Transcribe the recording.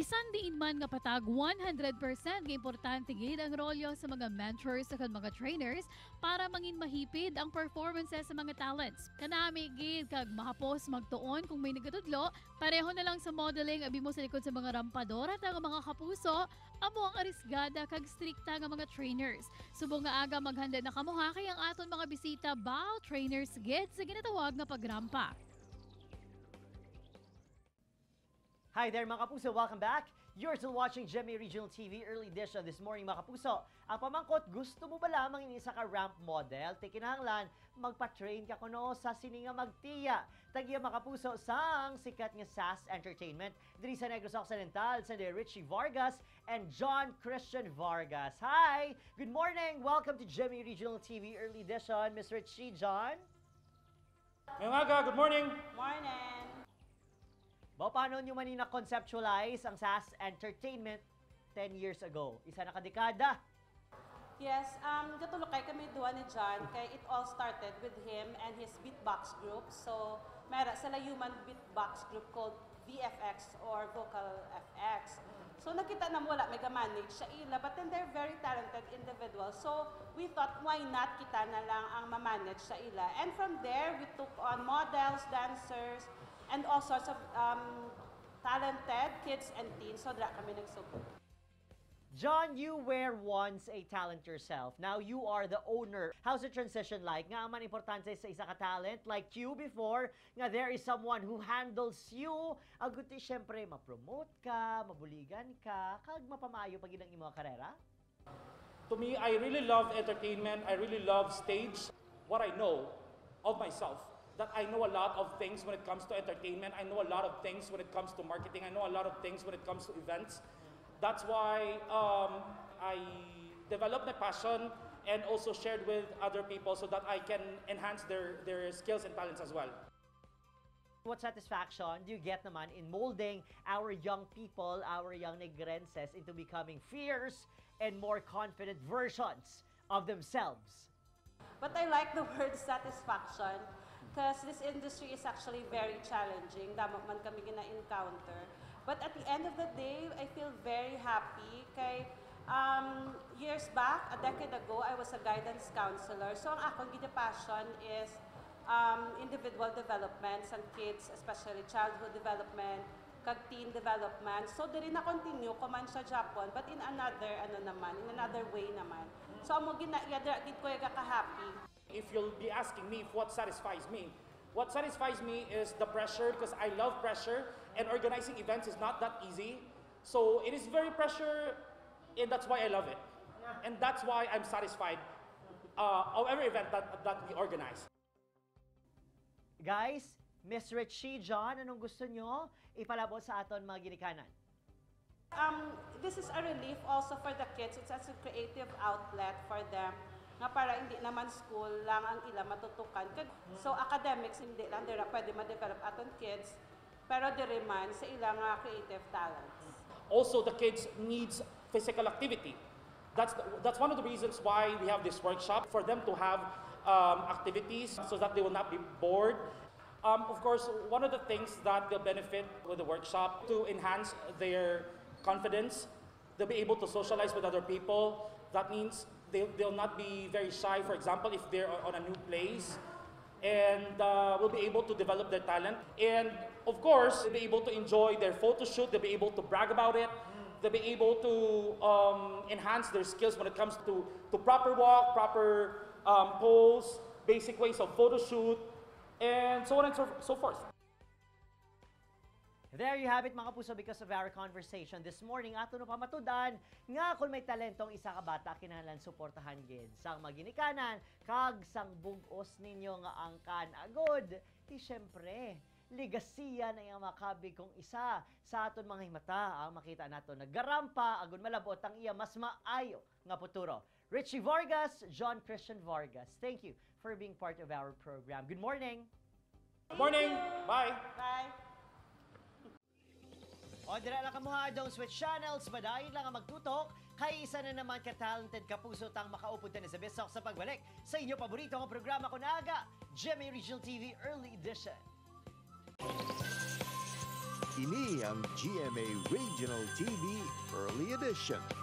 Bisan diin man nga patag 100% nga importante gid ang rolyo sa mga mentors sa mga trainers para mangin mahipid ang performances sa mga talents. Kanami gid kag mahapos magtuon kung may nagatudlo, pareho na lang sa modeling abi mo sa likod sa mga rampador at ang mga kapuso, amo ang arisgada kag strikta nga mga trainers. Subong nga aga maghanda na kamuha kay ang aton mga bisita bow trainers gid sa ginatawag nga pagrampa. Hi there mga kapuso, welcome back. You're still watching GMA Regional TV Early Edition this morning mga kapuso. Ang pamangkot, gusto mo ba lamang ini isa ka ramp model? Tikinahanglan, magpa-train ka kuno sa sininga magtiya. Tagiya mga kapuso, sang sikat nga SAS Entertainment. Diri sa Negros Occidental, sa Richie Vargas and John Christian Vargas. Hi! Good morning! Welcome to GMA Regional TV Early Edition. Miss Richie, John? Ngayong aga, good morning. Morning! Ba, paano nyo man na-conceptualize ang SAS Entertainment 10 years ago? Isa na kadekada. Yes, um, gatulog kay kami duwa ni John, kay it all started with him and his beatbox group. So, meron sila human beatbox group called VFX or Vocal FX. So, nakita na wala, mega manage siya ila, but then they're very talented individuals. So, we thought, why not kita na lang ang ma-manage sa ila? And from there, we took on models, dancers, and all sorts of um, talented kids and teens. So, dra kami nagsugod. John, you were once a talent yourself. Now you are the owner. How's the transition like? Nga man importante sa isa ka talent like you before, nga there is someone who handles you. Aguti syempre ma-promote ka, mabuligan ka, kag mapamayo pag ilang imo karera. To me, I really love entertainment. I really love stage. What I know of myself, that I know a lot of things when it comes to entertainment. I know a lot of things when it comes to marketing. I know a lot of things when it comes to events. That's why um, I developed my passion and also shared with other people so that I can enhance their, their skills and talents as well. What satisfaction do you get naman in molding our young people, our young negrenses into becoming fierce and more confident versions of themselves? But I like the word satisfaction because this industry is actually very challenging. Damo man kami gina-encounter. But at the end of the day, I feel very happy kay um, years back, a decade ago, I was a guidance counselor. So ang akong gina-passion is um, individual development sa kids, especially childhood development, kag teen development. So diri na continue ko man sa Japan, but in another ano naman, in another way naman. So amo gina yadra gid ko ka happy. If you'll be asking me if what satisfies me, what satisfies me is the pressure because I love pressure and organizing events is not that easy. So it is very pressure and that's why I love it. And that's why I'm satisfied uh, of every event that, that we organize. Guys, Miss Richie, John, anong gusto nyo ipalabot sa aton mga ginikanan? Um, this is a relief also for the kids. It's as a creative outlet for them nga para hindi naman school lang ang ila matutukan. So academics hindi lang dira pwede ma-develop aton kids pero diri man sa ilang nga creative talents. Also, the kids needs physical activity. That's, the, that's one of the reasons why we have this workshop, for them to have um, activities so that they will not be bored. Um, of course, one of the things that they'll benefit with the workshop to enhance their confidence, they'll be able to socialize with other people. That means they, they'll not be very shy, for example, if they're on a new place and uh, will be able to develop their talent. And of course, they'll be able to enjoy their photo shoot, they'll be able to brag about it, they'll be able to um, enhance their skills when it comes to, to proper walk, proper um, pose, basic ways of photo shoot, and so on and so, so forth. There you have it mga puso because of our conversation this morning. Ato no pamatudan nga kung may talentong isa ka bata kinahanglan suportahan gid sang maginikanan kag sang bugos ninyo nga angkan agod. Di syempre ligasiya na yung makabig kong isa sa aton mga himata ang makita nato nagarampa agon malabot ang iya mas maayo nga futuro. Richie Vargas, John Christian Vargas. Thank you for being part of our program. Good morning. Good morning. Bye. Bye. O, dira lang kamuha dong switch channels, madayon lang ang magtutok, kay isa na naman ka-talented kapuso tang makaupo din sa Bisok sa pagbalik sa inyo paborito ang programa ko na aga, GMA Regional TV Early Edition. Ini ang GMA Regional TV Early Edition.